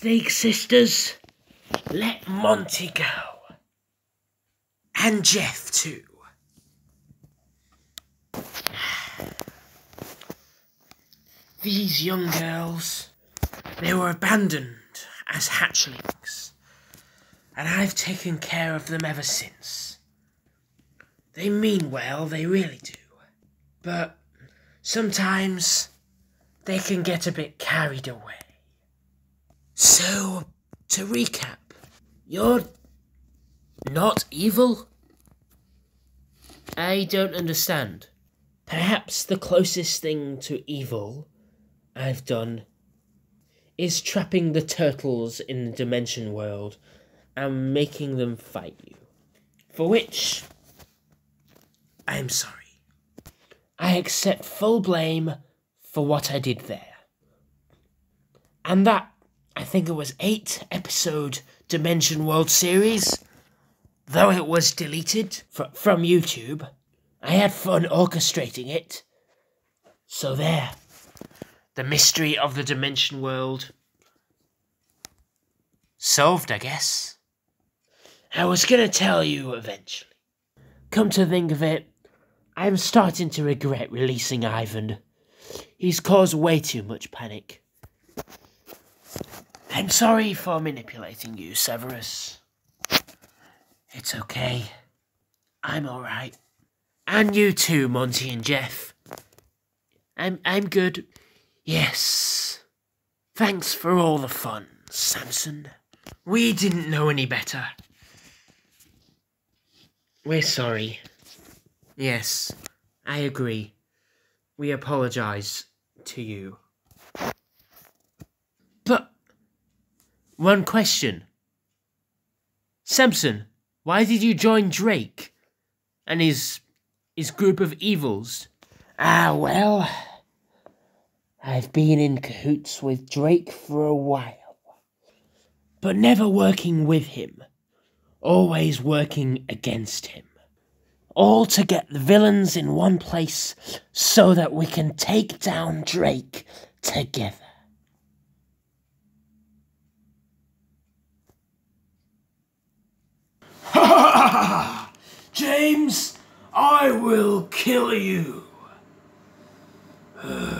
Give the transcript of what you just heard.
Snake Sisters, let Monty go. And Jeff too. These young girls, they were abandoned as hatchlings, and I've taken care of them ever since. They mean well, they really do, but sometimes they can get a bit carried away. So, to recap, you're not evil? I don't understand. Perhaps the closest thing to evil I've done is trapping the turtles in the dimension world and making them fight you. For which I'm sorry. I accept full blame for what I did there. And that, I think it was eight episode Dimension World series, though it was deleted fr- from YouTube, I had fun orchestrating it. So there. The mystery of the Dimension World. Solved, I guess. I was gonna tell you eventually. Come to think of it, I'm starting to regret releasing Ivan. He's caused way too much panic. I'm sorry for manipulating you, Severus. It's okay. I'm alright. And you too, Monty and Jeff. I'm I'm good. Yes. Thanks for all the fun, Samson. We didn't know any better. We're sorry. Yes, I agree. We apologize to you. But one question. Samson, why did you join Drake and his his group of evils? Ah, well, I've been in cahoots with Drake for a while, but never working with him, always working against him. All to get the villains in one place so that we can take down Drake together. James, I will kill you. Uh.